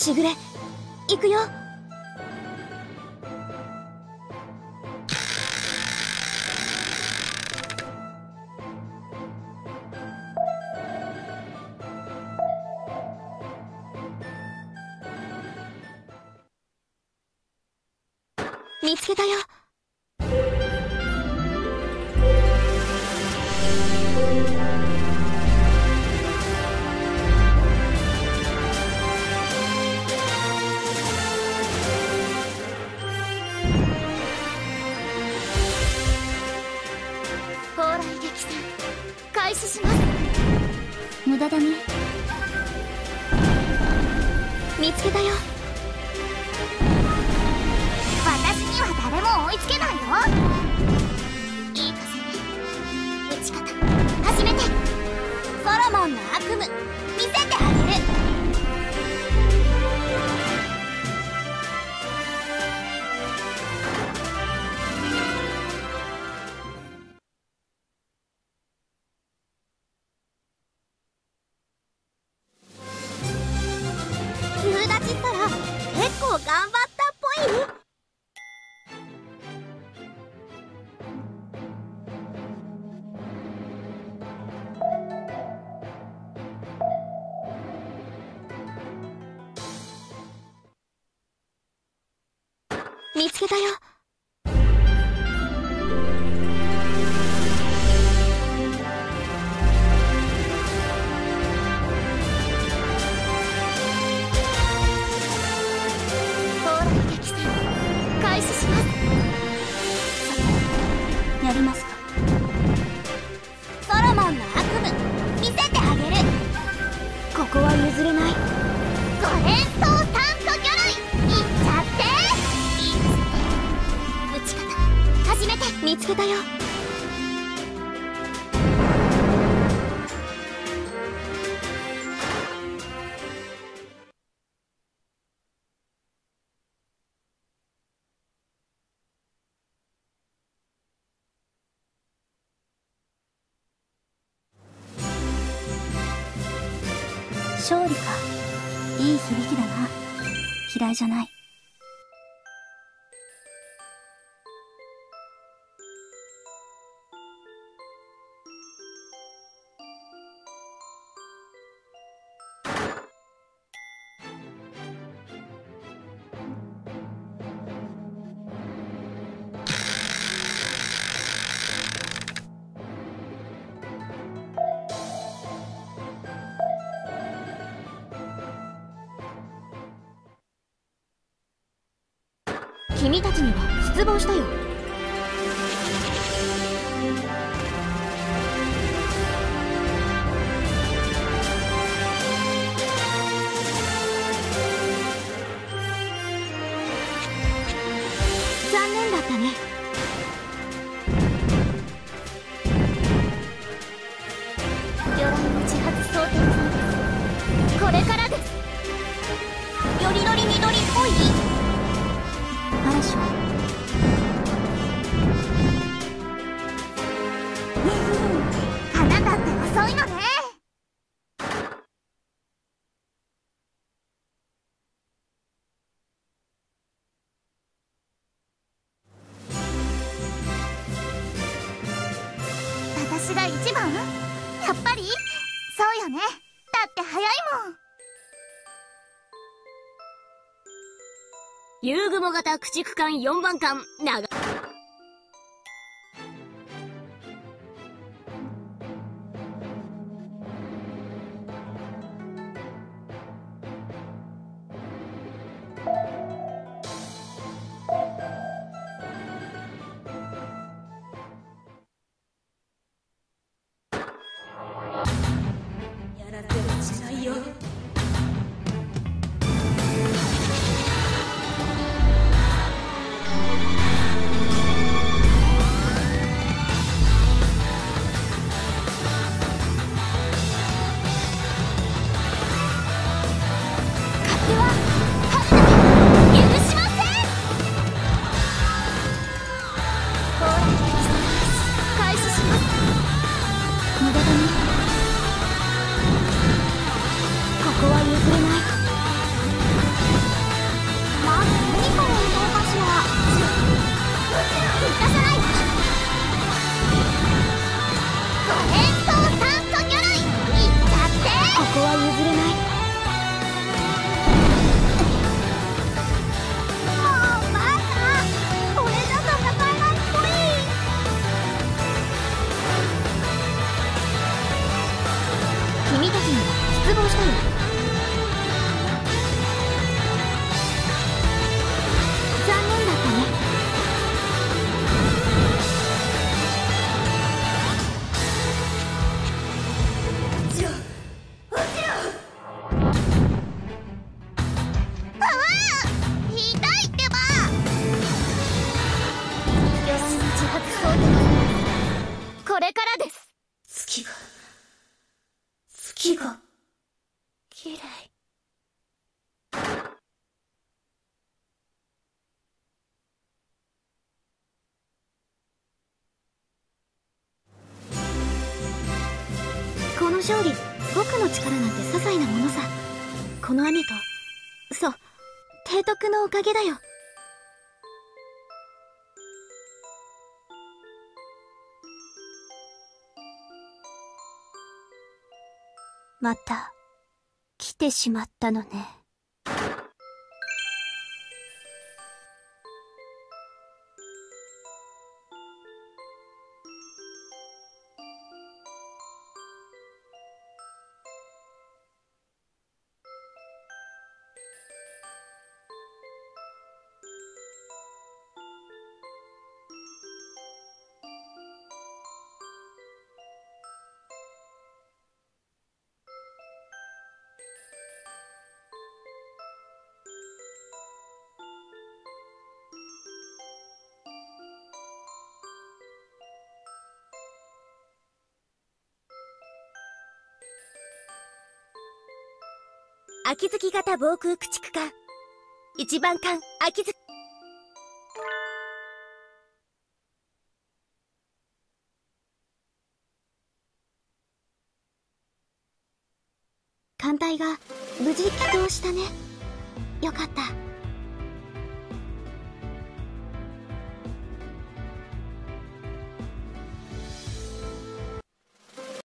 しぐれ行くよ。見つけたよ。蓬莱激戦開始します。無駄だね。見つけたよつけないよいい風ね打ち方始めてソロモンの悪夢見せてあげる夕立ったら結構頑張ったっぽい。見つけたよ。つけたよ。勝利か。いい響きだな。嫌いじゃない。君たちには失望したよ。残念だったね。鎧の自発装填済みです。これからです。よりどりみどり私が一番？やっぱり？そうよね。だって早いもん。夕雲型駆逐艦4番艦長。やらせはしないよ。したいこれからです。月が月が。嫌いこの勝利僕の力なんて些細なものさ。この雨とそう提督のおかげだよ。また。てしまったのね。秋月型防空駆逐艦。一番艦秋月。艦隊が無事起動したね。よかった。